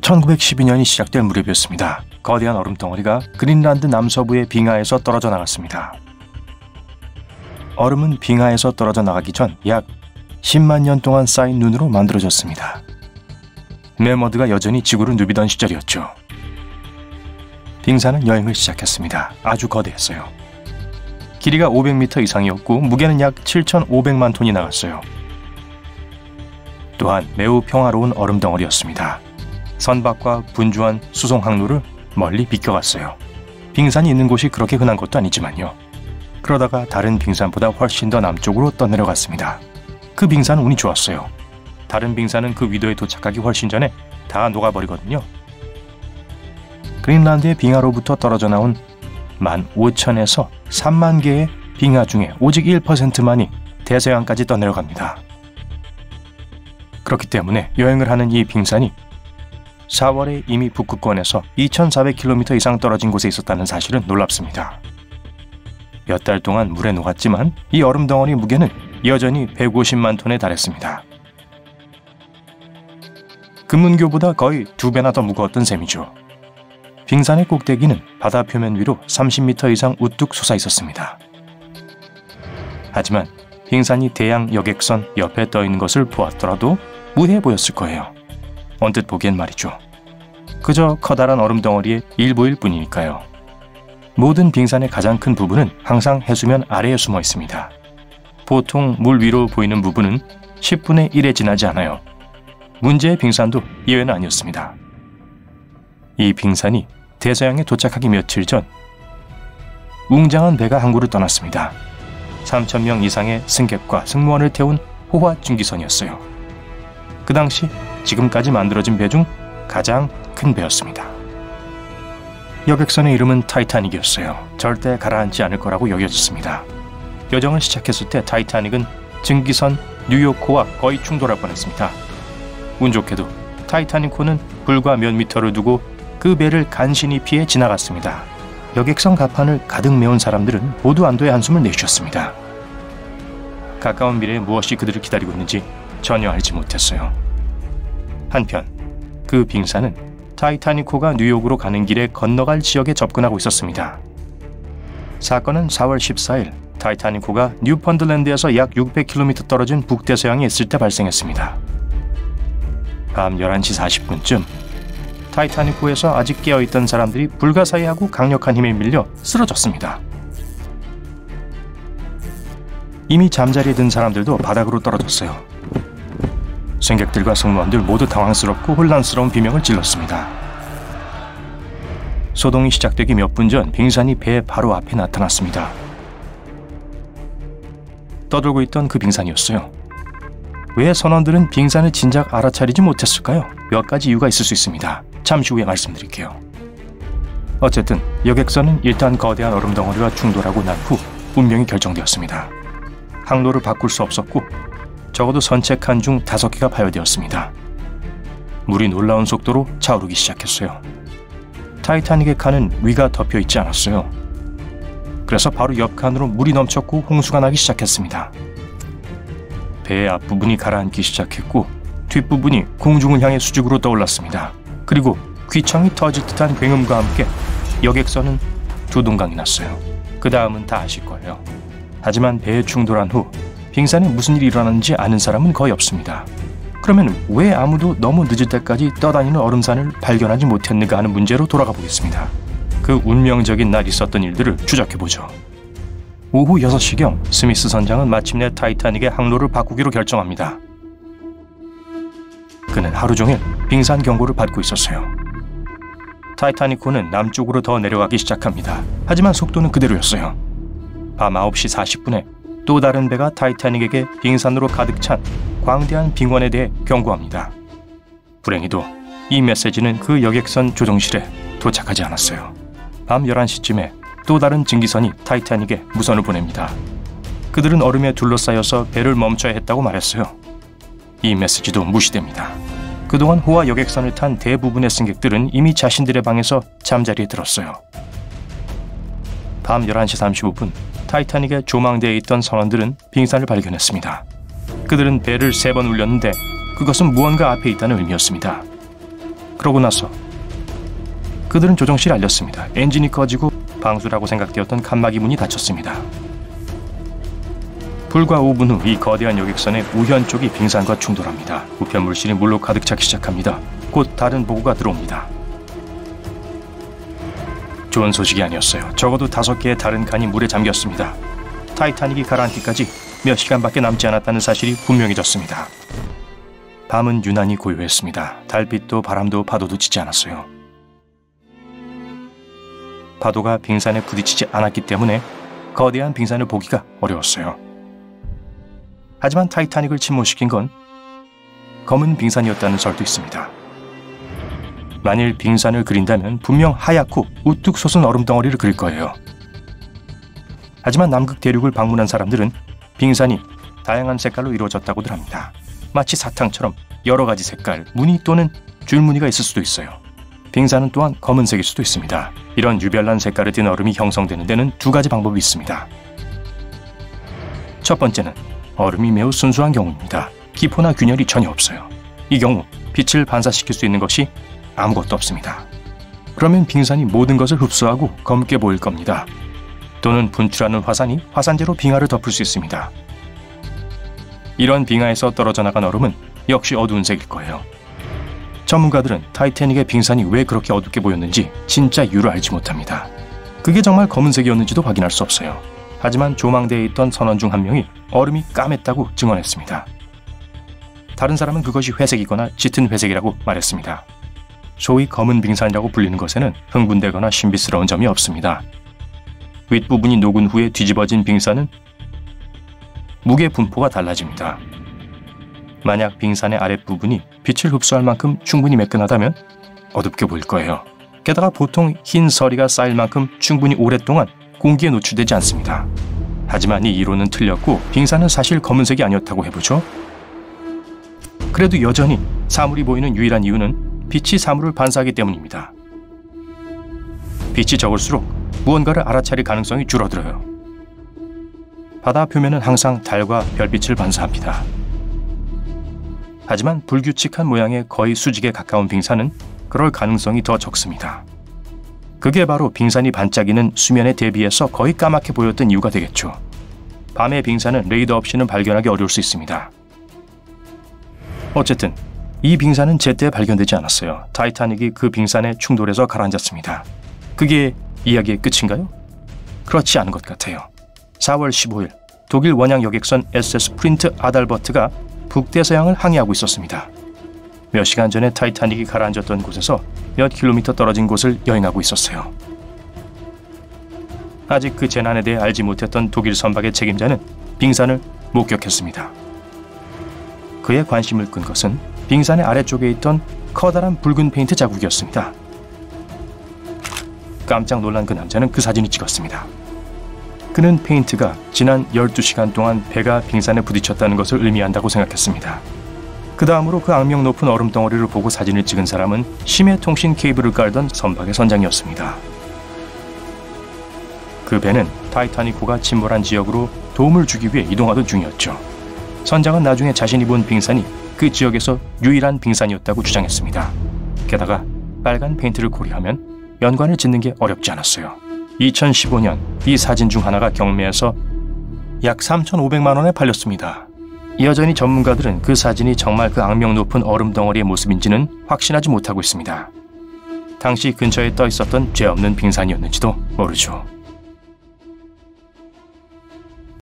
1912년이 시작될 무렵이었습니다. 거대한 얼음 덩어리가 그린란드 남서부의 빙하에서 떨어져 나갔습니다. 얼음은 빙하에서 떨어져 나가기 전 약 10만 년 동안 쌓인 눈으로 만들어졌습니다. 네머드가 여전히 지구를 누비던 시절이었죠. 빙산은 여행을 시작했습니다. 아주 거대했어요. 길이가 500m 이상이었고 무게는 약 7,500만 톤이 나갔어요. 또한 매우 평화로운 얼음 덩어리였습니다. 선박과 분주한 수송 항로를 멀리 비껴갔어요. 빙산이 있는 곳이 그렇게 흔한 것도 아니지만요. 그러다가 다른 빙산보다 훨씬 더 남쪽으로 떠내려갔습니다. 그 빙산은 운이 좋았어요. 다른 빙산은 그 위도에 도착하기 훨씬 전에 다 녹아버리거든요. 그린란드의 빙하로부터 떨어져 나온 15,000에서 3만 개의 빙하 중에 오직 1%만이 대서양까지 떠내려갑니다. 그렇기 때문에 여행을 하는 이 빙산이 4월에 이미 북극권에서 2,400km 이상 떨어진 곳에 있었다는 사실은 놀랍습니다. 몇 달 동안 물에 녹았지만 이 얼음 덩어리 무게는 여전히 150만 톤에 달했습니다. 금문교보다 거의 두 배나 더 무거웠던 셈이죠. 빙산의 꼭대기는 바다 표면 위로 30m 이상 우뚝 솟아 있었습니다. 하지만 빙산이 대양 여객선 옆에 떠 있는 것을 보았더라도 무해 보였을 거예요. 언뜻 보기엔 말이죠. 그저 커다란 얼음 덩어리의 일부일 뿐이니까요. 모든 빙산의 가장 큰 부분은 항상 해수면 아래에 숨어 있습니다. 보통 물 위로 보이는 부분은 10분의 1에 지나지 않아요. 문제의 빙산도 예외는 아니었습니다. 이 빙산이 대서양에 도착하기 며칠 전 웅장한 배가 항구를 떠났습니다. 3천 명 이상의 승객과 승무원을 태운 호화 중기선이었어요. 그 당시 지금까지 만들어진 배 중 가장 큰 배였습니다. 여객선의 이름은 타이타닉이었어요. 절대 가라앉지 않을 거라고 여겨졌습니다. 여정을 시작했을 때 타이타닉은 증기선 뉴욕호와 거의 충돌할 뻔했습니다. 운 좋게도 타이타닉호는 불과 몇 미터를 두고 그 배를 간신히 피해 지나갔습니다. 여객선 갑판을 가득 메운 사람들은 모두 안도의 한숨을 내쉬었습니다. 가까운 미래에 무엇이 그들을 기다리고 있는지 전혀 알지 못했어요. 한편 그 빙산은 타이타닉호가 뉴욕으로 가는 길에 건너갈 지역에 접근하고 있었습니다. 사건은 4월 14일 타이타닉호가 뉴펀드랜드에서 약 600km 떨어진 북대서양에 있을 때 발생했습니다. 밤 11시 40분쯤 타이타닉호에서 아직 깨어있던 사람들이 불가사의하고 강력한 힘에 밀려 쓰러졌습니다. 이미 잠자리에 든 사람들도 바닥으로 떨어졌어요. 승객들과 승무원들 모두 당황스럽고 혼란스러운 비명을 질렀습니다. 소동이 시작되기 몇 분 전 빙산이 배 바로 앞에 나타났습니다. 떠들고 있던 그 빙산이었어요. 왜 선원들은 빙산을 진작 알아차리지 못했을까요? 몇 가지 이유가 있을 수 있습니다. 잠시 후에 말씀드릴게요. 어쨌든 여객선은 일단 거대한 얼음 덩어리와 충돌하고 난 후 운명이 결정되었습니다. 항로를 바꿀 수 없었고 적어도 칸중 다섯 개가 파열되었습니다. 물이 놀라운 속도로 차오르기 시작했어요. 타이타닉의 칸은 위가 덮여 있지 않았어요. 그래서 바로 옆 칸으로 물이 넘쳤고 홍수가 나기 시작했습니다. 배의 앞부분이 가라앉기 시작했고 뒷부분이 공중을 향해 수직으로 떠올랐습니다. 그리고 귀청이 터질 듯한 굉음과 함께 여객선은 두 동강이 났어요. 그 다음은 다 아실 거예요. 하지만 배에 충돌한 후 빙산에 무슨 일이 일어났는지 아는 사람은 거의 없습니다. 그러면 왜 아무도 너무 늦을 때까지 떠다니는 얼음산을 발견하지 못했는가 하는 문제로 돌아가 보겠습니다. 그 운명적인 날 있었던 일들을 추적해보죠. 오후 6시경 스미스 선장은 마침내 타이타닉의 항로를 바꾸기로 결정합니다. 그는 하루 종일 빙산 경고를 받고 있었어요. 타이타닉호는 남쪽으로 더 내려가기 시작합니다. 하지만 속도는 그대로였어요. 밤 9시 40분에 또 다른 배가 타이타닉에게 빙산으로 가득 찬 광대한 빙원에 대해 경고합니다. 불행히도 이 메시지는 그 여객선 조종실에 도착하지 않았어요. 밤 11시쯤에 또 다른 증기선이 타이타닉에 무선을 보냅니다. 그들은 얼음에 둘러싸여서 배를 멈춰야 했다고 말했어요. 이 메시지도 무시됩니다. 그동안 호화 여객선을 탄 대부분의 승객들은 이미 자신들의 방에서 잠자리에 들었어요. 밤 11시 35분 타이타닉의 조망대에 있던 선원들은 빙산을 발견했습니다. 그들은 배를 세 번 울렸는데 그 그것은 무언가 앞에 있다는 의미였습니다. 그러고 나서 그들은 조정실에 알렸습니다. 엔진이 꺼지고 방수라고 생각되었던 칸막이 문이 닫혔습니다. 불과 5분 후 이 거대한 여객선의 우현 쪽이 빙산과 충돌합니다. 우편 물질이 물로 가득 차기 시작합니다. 곧 다른 보고가 들어옵니다. 좋은 소식이 아니었어요. 적어도 다섯 개의 다른 칸이 물에 잠겼습니다. 타이타닉이 가라앉기까지 몇 시간밖에 남지 않았다는 사실이 분명해졌습니다. 밤은 유난히 고요했습니다. 달빛도 바람도 파도도 치지 않았어요. 파도가 빙산에 부딪히지 않았기 때문에 거대한 빙산을 보기가 어려웠어요. 하지만 타이타닉을 침몰시킨 건 검은 빙산이었다는 설도 있습니다. 만일 빙산을 그린다면 분명 하얗고 우뚝 솟은 얼음 덩어리를 그릴 거예요. 하지만 남극 대륙을 방문한 사람들은 빙산이 다양한 색깔로 이루어졌다고들 합니다. 마치 사탕처럼 여러 가지 색깔, 무늬 또는 줄무늬가 있을 수도 있어요. 빙산은 또한 검은색일 수도 있습니다. 이런 유별난 색깔을 띤 얼음이 형성되는 데는 두 가지 방법이 있습니다. 첫 번째는 얼음이 매우 순수한 경우입니다. 기포나 균열이 전혀 없어요. 이 경우 빛을 반사시킬 수 있는 것이 아무것도 없습니다. 그러면 빙산이 모든 것을 흡수하고 검게 보일 겁니다. 또는 분출하는 화산이 화산재로 빙하를 덮을 수 있습니다. 이런 빙하에서 떨어져 나간 얼음은 역시 어두운 색일 거예요. 전문가들은 타이타닉의 빙산이 왜 그렇게 어둡게 보였는지 진짜 이유를 알지 못합니다. 그게 정말 검은색이었는지도 확인할 수 없어요. 하지만 조망대에 있던 선원 중 한 명이 얼음이 까맸다고 증언했습니다. 다른 사람은 그것이 회색이거나 짙은 회색이라고 말했습니다. 소위 검은 빙산이라고 불리는 것에는 흥분되거나 신비스러운 점이 없습니다. 윗부분이 녹은 후에 뒤집어진 빙산은 무게 분포가 달라집니다. 만약 빙산의 아랫부분이 빛을 흡수할 만큼 충분히 매끈하다면 어둡게 보일 거예요. 게다가 보통 흰 서리가 쌓일 만큼 충분히 오랫동안 공기에 노출되지 않습니다. 하지만 이 이론은 틀렸고 빙산은 사실 검은색이 아니었다고 해보죠. 그래도 여전히 사물이 보이는 유일한 이유는 빛이 사물을 반사하기 때문입니다. 빛이 적을수록 무언가를 알아차릴 가능성이 줄어들어요. 바다 표면은 항상 달과 별빛을 반사합니다. 하지만 불규칙한 모양의 거의 수직에 가까운 빙산은 그럴 가능성이 더 적습니다. 그게 바로 빙산이 반짝이는 수면에 대비해서 거의 까맣게 보였던 이유가 되겠죠. 밤의 빙산은 레이더 없이는 발견하기 어려울 수 있습니다. 어쨌든 이 빙산은 제때 발견되지 않았어요. 타이타닉이 그 빙산에 충돌해서 가라앉았습니다. 그게 이야기의 끝인가요? 그렇지 않은 것 같아요. 4월 15일 독일 원양 여객선 SS 프린츠 아달버트가 북대서양을 항해하고 있었습니다. 몇 시간 전에 타이타닉이 가라앉았던 곳에서 몇 킬로미터 떨어진 곳을 여행하고 있었어요. 아직 그 재난에 대해 알지 못했던 독일 선박의 책임자는 빙산을 목격했습니다. 그의 관심을 끈 것은 빙산의 아래쪽에 있던 커다란 붉은 페인트 자국이었습니다. 깜짝 놀란 그 남자는 그 사진을 찍었습니다. 그는 페인트가 지난 12시간 동안 배가 빙산에 부딪혔다는 것을 의미한다고 생각했습니다. 그 다음으로 그 악명 높은 얼음 덩어리를 보고 사진을 찍은 사람은 심해 통신 케이블을 깔던 선박의 선장이었습니다. 그 배는 타이타닉호가 침몰한 지역으로 도움을 주기 위해 이동하던 중이었죠. 선장은 나중에 자신이 본 빙산이 그 지역에서 유일한 빙산이었다고 주장했습니다. 게다가 빨간 페인트를 고려하면 연관을 짓는 게 어렵지 않았어요. 2015년 이 사진 중 하나가 경매에서 약 3,500만 원에 팔렸습니다. 여전히 전문가들은 그 사진이 정말 그 악명 높은 얼음 덩어리의 모습인지는 확신하지 못하고 있습니다. 당시 근처에 떠 있었던 죄 없는 빙산이었는지도 모르죠.